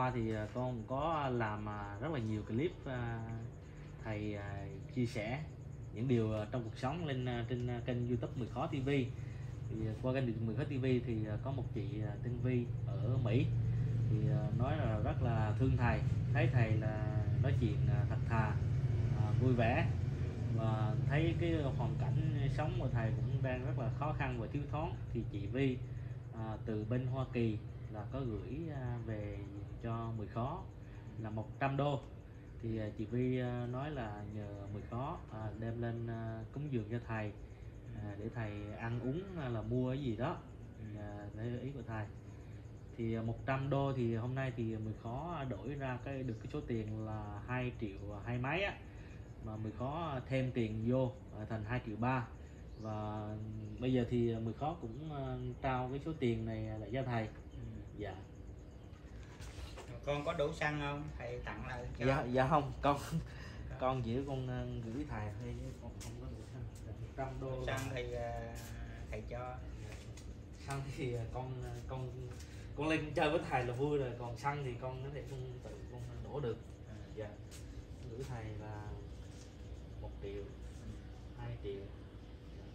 qua thì à, con có làm à, rất là nhiều clip à, thầy chia sẻ những điều trong cuộc sống lên trên kênh youtube Mười Khó TV thì qua kênh Mười Khó TV thì có một chị tên Vi ở Mỹ. Thì nói là rất là thương thầy thấy thầy là nói chuyện thật thà vui vẻ. Và thấy cái hoàn cảnh sống của thầy cũng đang rất là khó khăn và thiếu thốn. Thì chị Vi à, từ bên Hoa Kỳ là có gửi à, về cho mười khó là 100 đô. Thì à, chị Vi à, nói là nhờ mười khó à, đem lên cúng dường cho thầy à, để thầy ăn uống là mua cái gì đó. À, theo ý của thầy. Thì à, 100 đô thì hôm nay thì mười khó đổi ra cái được cái số tiền là 2 triệu hai mấy á. Mà mười khó thêm tiền vô thành 2 triệu ba. Và bây giờ thì mười khó cũng trao cái số tiền này lại cho thầy. Dạ con có đủ xăng không? Thầy tặng lại cho. Dạ dạ không con con chỉ con ờ, gửi thầy thôi chứ con không có đủ xăng. Trăm đô. Xăng thì à, thầy cho. Xăng thì ờ, con ờ, con con lên chơi với thầy là vui rồi còn xăng thì con có thể con tự con đổ được. Dạ. Gửi thầy là một triệu hai triệu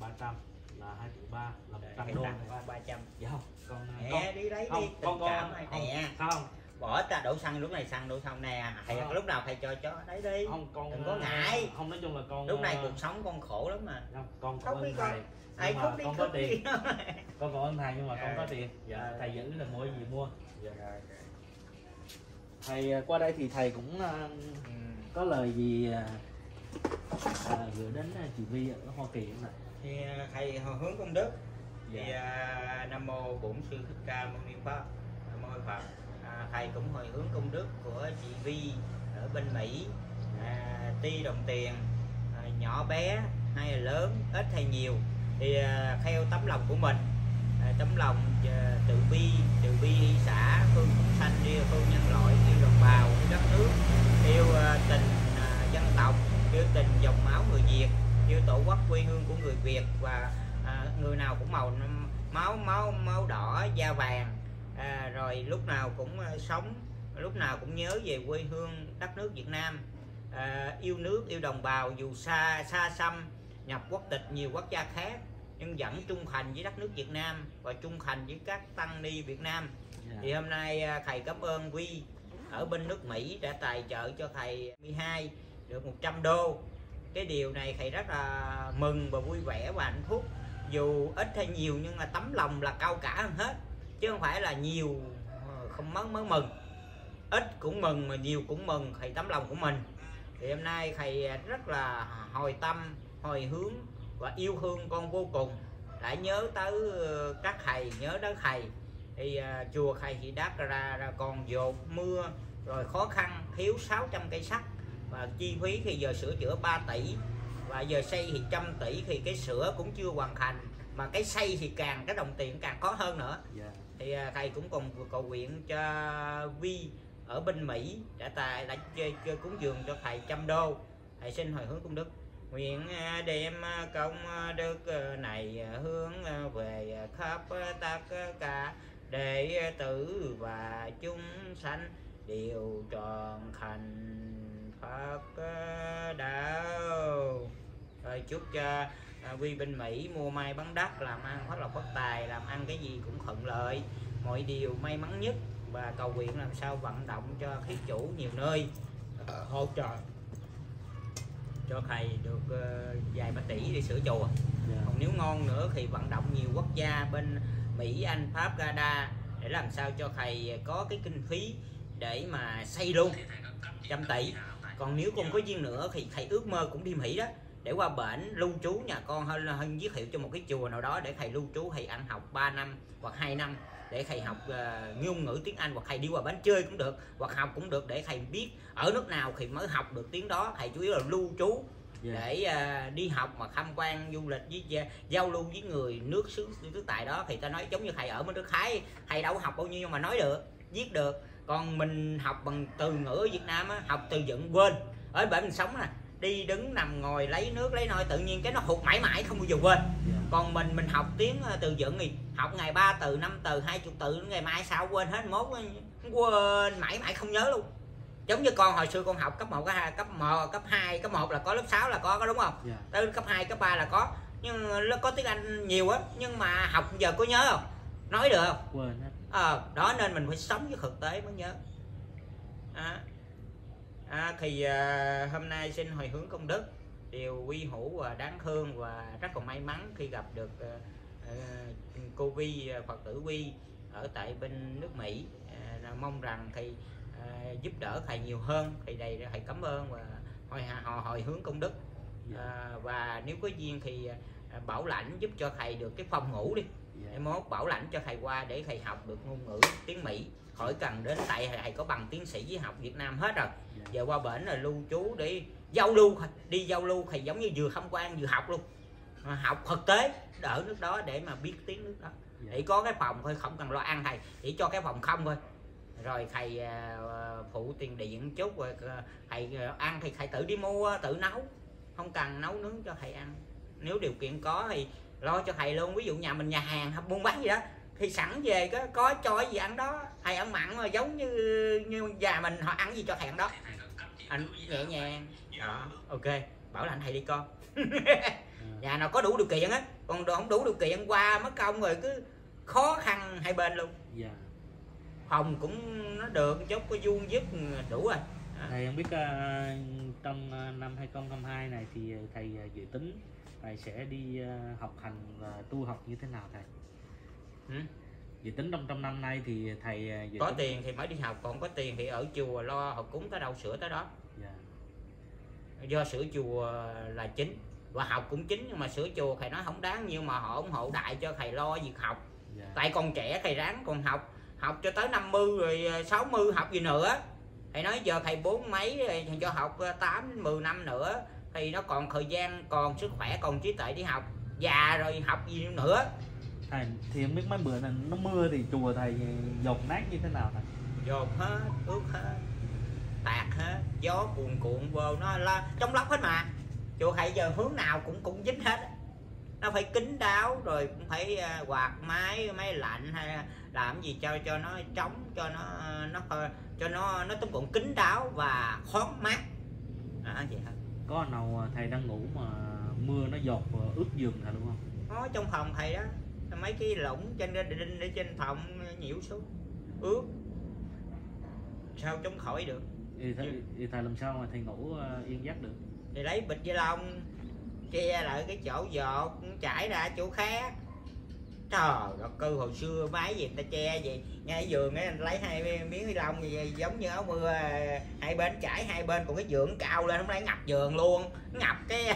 ba trăm là hai triệu ba là một trăm đô con 300 dạ không con ờ, nè đi lấy không đi con con này không, nè. không bỏ ra đổ xăng lúc này xăng đổ xong nè. Thầy Không. lúc nào thầy cho cho đấy đi. Không con Đừng có ờ, ngại. không nói chung là con lúc này ờ, cuộc sống con khổ lắm mà. Không, con đi ơn con. thầy. Con khóc có tiền. con cảm ơn thầy nhưng mà con có tiền. Dạ thầy giữ là mua gì mua. Dạ. Rồi, thầy qua đây thì thầy cũng ừ. có lời gì ờ, gửi đến chị Vi ở Hoa Kỳ không ạ? Thì à, thầy hướng công đức. Thì Dạ. à, nam mô bổn sư thích ca mâu ni phật. Nam mô phật à, thầy cũng hồi hướng công đức của chị vi ở bên mỹ. À, ti đồng tiền à, nhỏ bé hay là lớn ít hay nhiều thì à, theo tấm lòng của mình. À, tấm lòng à, tự bi tự bi xã phương sanh yêu phương nhân loại yêu đồng bào yêu đất nước. Yêu à, tình à, dân tộc yêu tình dòng máu người việt yêu tổ quốc quê hương của người việt và à, người nào cũng màu máu máu máu đỏ da vàng à, rồi lúc nào cũng à, sống lúc nào cũng nhớ về quê hương đất nước việt nam. À, yêu nước yêu đồng bào dù xa xa xăm nhập quốc tịch nhiều quốc gia khác nhưng vẫn trung thành với đất nước Việt Nam và trung thành với các tăng ni Việt Nam. Dạ. thì hôm nay à, thầy cảm ơn Vi ở bên nước Mỹ đã tài trợ cho thầy 12 được 100 đô. Cái điều này thầy rất là mừng và vui vẻ và hạnh phúc. Dù ít hay nhiều nhưng mà tấm lòng là cao cả hơn hết chứ không phải là nhiều ờ, không mấn mới mừng. Ít cũng mừng mà nhiều cũng mừng thầy tấm lòng của mình. Thì hôm nay thầy rất là hồi tâm hồi hướng và yêu thương con vô cùng. Đã nhớ tới ờ, các thầy nhớ đến thầy. Thì uh, chùa thầy thì đáp ra, ra còn dột mưa rồi khó khăn thiếu 600 cây sắt. Và chi phí thì giờ sửa chữa 3 tỷ và giờ xây thì trăm tỷ thì cái sửa cũng chưa hoàn thành. Mà cái xây thì càng cái đồng tiền càng khó hơn nữa. Yeah thì à, thầy cũng còn cầu nguyện cho Vi ở bên Mỹ đã tài đã chơi, chơi cúng dường cho thầy trăm đô. Thầy xin hồi hướng công đức. Nguyện à, đem à, công đức này hướng về khắp tất cả để tử và chúng sanh đều tròn thành Phật đạo. Rồi chúc cho à, Vi bên Mỹ mua may bán đắt làm ăn phát lộc phát tài làm ăn cái gì cũng thuận lợi. Mọi điều may mắn nhất và cầu nguyện làm sao vận động cho thí chủ nhiều nơi hỗ trợ cho thầy được ờ, vài ba tỷ để sửa chùa. Dạ. còn nếu ngon nữa thì vận động nhiều quốc gia bên Mỹ Anh Pháp Canada để làm sao cho thầy có cái kinh phí để mà xây luôn trăm tỷ. Còn nếu không có duyên nữa thì thầy ước mơ cũng đi Mỹ đó để qua bển lưu trú nhà con hơn hơn giới thiệu cho một cái chùa nào đó để thầy lưu trú thầy ăn học 3 năm hoặc 2 năm để thầy học uh, ngôn ngữ tiếng Anh hoặc thầy đi qua bến chơi cũng được hoặc học cũng được để thầy biết ở nước nào thì mới học được tiếng đó. Thầy chủ yếu là lưu trú Dạ. để à, đi học mà tham quan du lịch với gia- giao lưu với người nước xứ nước tại đó. Thì ta nói giống như thầy ở bên nước Thái thầy đâu học bao nhiêu nhưng mà nói được viết được. Còn mình học bằng từ ngữ ở Việt Nam á, học từ dựng quên. Ở bển mình sống nè đi đứng nằm ngồi lấy nước lấy nôi tự nhiên cái nó hụt mãi mãi không bao giờ quên. Dạ. còn mình mình học tiếng à, từ dựng thì học ngày ba từ năm từ hai chục từ ngày mai sao quên hết mốt quên mãi mãi không nhớ luôn. Giống như con hồi xưa con học cấp 1 cấp 2 cấp 1 cấp 2 cấp 1 là có lớp 6 là có có đúng không? Dạ. Tới cấp 2 cấp 3 là có. Nhưng có tiếng Anh nhiều á nhưng mà học giờ có nhớ không? Nói được không? Quên hết. Ờ đó nên mình phải sống với thực tế mới nhớ thì à, hôm nay xin hồi hướng công đức điều quy hữu và đáng thương và rất còn may mắn khi gặp được à, à, cô Vi Phật tử Vi ở tại bên nước Mỹ. Là mong rằng thầy à, giúp đỡ thầy nhiều hơn. Thì đây thầy cảm ơn và hồi họ hồi hướng công đức. Dạ. À, và nếu có duyên thì bảo lãnh giúp cho thầy được cái phòng ngủ đi. Dạ. Em mốt bảo lãnh cho thầy qua để thầy học được ngôn ngữ tiếng Mỹ khỏi cần đến tại thầy có bằng tiến sĩ với học Việt Nam hết rồi. Dạ giờ qua bển là lưu trú để giao lưu đi giao lưu thầy giống như vừa tham quan vừa học luôn. Mà học thực tế ở nước đó để mà biết tiếng nước đó. Dạ. Chỉ có cái phòng thôi không cần lo ăn thầy. Chỉ cho cái phòng không thôi. Rồi thầy à, phụ tiền điện chút rồi à, thầy à, ăn thì thầy tự đi mua tự nấu. Không cần nấu nướng cho thầy ăn. Nếu điều kiện có thì lo cho thầy luôn. Ví dụ nhà mình nhà hàng buôn bán gì đó thì sẵn về có có cho cái gì ăn đó. Thầy ăn mặn mà giống như như già mình họ ăn gì cho thầy ăn đó. Anh nhẹ nhàng. Đó ok. Bảo là anh thầy đi con. Nhà nào có đủ điều kiện á còn đồ không đủ điều kiện qua mất công rồi cứ khó khăn hai bên luôn. Dạ. Phòng cũng nó được chút có vuông vức đủ rồi. À, thầy không biết à, trong à, năm 2022 này thì thầy à, dự tính thầy sẽ đi à, học hành và tu học như thế nào thầy ừ. tính trong trong năm nay thì thầy à, có tính tiền thì mới đi học còn có tiền thì ở chùa lo học cúng tới đâu sửa tới đó. Dạ. Do sửa chùa là chính. Và học cũng chính nhưng mà sửa chùa thầy nói không đáng nhiêu mà họ ủng hộ đại cho thầy lo việc học. Dạ. Tại còn trẻ thầy ráng còn học học cho tới 50 rồi ờ, 60 học gì nữa. Thầy nói giờ thầy bốn mấy thầy cho học ờ, 8 đến 10 năm nữa. Thì nó còn thời gian còn sức khỏe còn trí tuệ đi học. Già rồi học gì nữa thầy thì không biết mấy bữa này nó mưa thì chùa thầy dột nát như thế nào thầy? Dồn hết ướt hết tạt hết gió cuồn cuộn vô nó là trong lóc hết mà. Chùa thầy giờ hướng nào cũng cũng dính hết. Nó phải kín đáo rồi cũng phải à, quạt máy máy lạnh hay là làm gì cho cho nó trống cho nó nó cho nó nó tóm gọn kín đáo và thoáng mát. À, vậy thôi. Có nào thầy đang ngủ mà mưa nó dột ướt giường thầy đúng không? Có trong phòng thầy đó mấy cái lũng trên đinh ở trên phòng nhiễu xuống. Ướt. Sao chống khỏi được? Thì thầy, thì thầy làm sao mà thầy ngủ à, yên giấc được? Thì lấy bịch ni lông che lại cái chỗ dột chảy ra chỗ khác. Trời đất cư hồi xưa máy gì người ta che gì ngay giường ấy lấy hai miếng ni lông gì giống như áo mưa hai bên chảy hai bên còn cái giường cao lên không lẽ ngập giường luôn. Ngập cái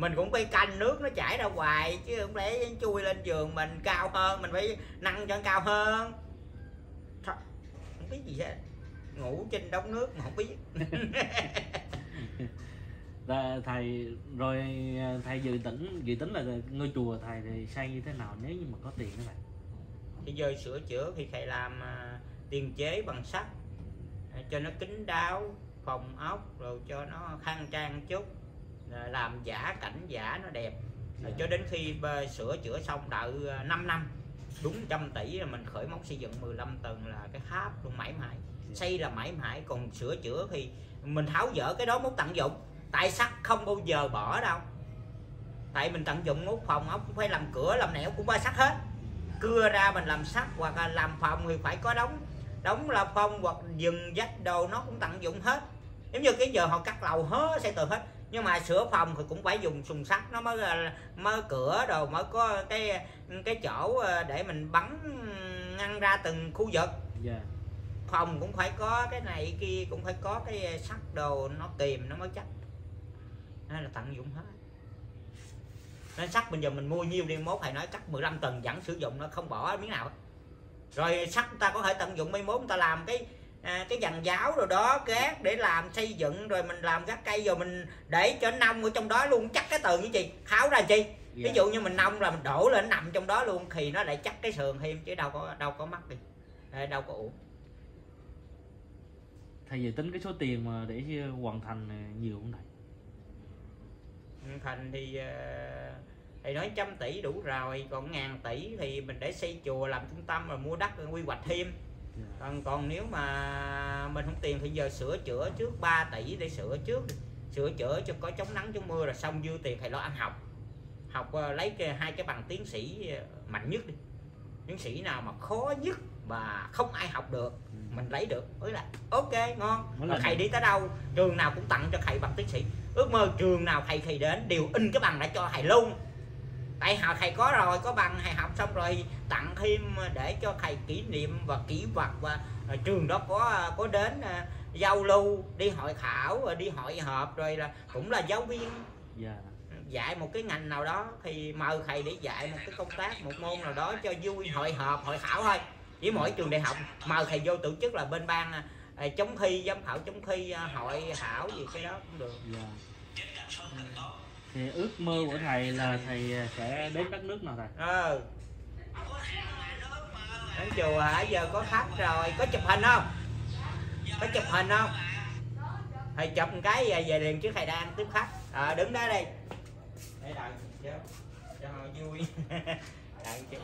mình cũng phải canh nước nó chảy ra hoài chứ không lẽ chui lên giường mình cao hơn mình phải nâng cho nó cao hơn. Trời, không biết gì hết. Ngủ trên đống nước mà không biết. Thầy rồi à, thầy dự tính dự tính là ngôi chùa thầy thì xây như thế nào nếu như mà có tiền các bạn? Thì giờ sửa chữa thì thầy làm à, tiền chế bằng sắt à, cho nó kín đáo phòng ốc rồi cho nó khang trang chút làm giả cảnh giả nó đẹp. Rồi Dạ. cho đến khi à, sửa chữa xong đợi à, 5 năm đúng trăm tỷ là mình khởi mốc xây dựng 15 tầng là cái tháp luôn mãi mãi. Dạ. xây là mãi mãi còn sửa chữa thì mình tháo dỡ cái đó muốn tận dụng. Tại sắt không bao giờ bỏ đâu. Tại mình tận dụng mốt phòng ốc cũng phải làm cửa làm nẻo cũng qua sắt hết. Cưa ra mình làm sắt hoặc là làm phòng thì phải có đóng đóng là phong hoặc dừng dách đồ nó cũng tận dụng hết. Giống như cái giờ họ cắt lầu hết xây tường hết nhưng mà sửa phòng thì cũng phải dùng sùng sắt nó mới mới cửa đồ mới có cái cái chỗ ờ, để mình bắn ngăn ra từng khu vực. Dạ. Phòng cũng phải có cái này kia cũng phải có cái sắt đồ nó kìm nó mới chắc. Nên là tận dụng hết. Nên sắt bây giờ mình mua nhiêu đi mốt thầy nói cắt 15 tầng vẫn sử dụng nó không bỏ miếng nào. Rồi sắt ta có thể tận dụng mấy mốt ta làm cái à, cái dàn giáo rồi đó gác để làm xây dựng rồi mình làm gác cây rồi mình để cho nông ở trong đó luôn. Chắc cái tường như gì tháo ra chi? Ví Dạ. dụ như mình nông là mình đổ lên nằm trong đó luôn thì nó lại chắc cái sườn thêm chứ đâu có đâu có mắc đi Ê, đâu có uổng. Thầy dự tính cái số tiền mà để hoàn thành nhiều không thầy? Thành thì ờ, thì nói trăm tỷ đủ rồi còn ngàn tỷ thì mình để xây chùa làm trung tâm rồi mua đất quy hoạch thêm. Còn còn nếu mà mình không tiền thì giờ sửa chữa trước 3 tỷ để sửa trước. Sửa chữa cho có chống nắng chống mưa rồi xong dư tiền thầy lo ăn học. Học ờ, lấy cái hai cái bằng tiến sĩ ờ, mạnh nhất đi. Tiến sĩ nào mà khó nhất mà không ai học được Ừ. mình lấy được. Mới là ok ngon. Là thầy đi tới đâu trường nào cũng tặng cho thầy bằng tiến sĩ. Ước mơ trường nào thầy thầy đến đều in cái bằng đã cho thầy luôn tại họ thầy có rồi có bằng thầy học xong rồi tặng thêm để cho thầy kỷ niệm và kỷ vật và ờ, trường đó có có đến ờ, giao lưu đi hội thảo đi hội họp rồi là cũng là giáo viên. Dạ. Dạy một cái ngành nào đó thì mời thầy để dạy một cái công tác một môn nào đó cho vui hội họp hội thảo thôi. Với mỗi trường đại học mời thầy vô tổ chức là bên ban chống thi giám khảo chống thi hội thảo gì cái đó cũng được. Dạ thì ước mơ của thầy là thầy à, sẽ đến đất nước nào thầy? Ừ đến chùa hả giờ có khách rồi có chụp hình không? Có chụp hình không? Thầy chụp một cái về, về liền chứ thầy đang tiếp khách. À, đứng đó đi. Để đợi cho cho vui. Đợi chứ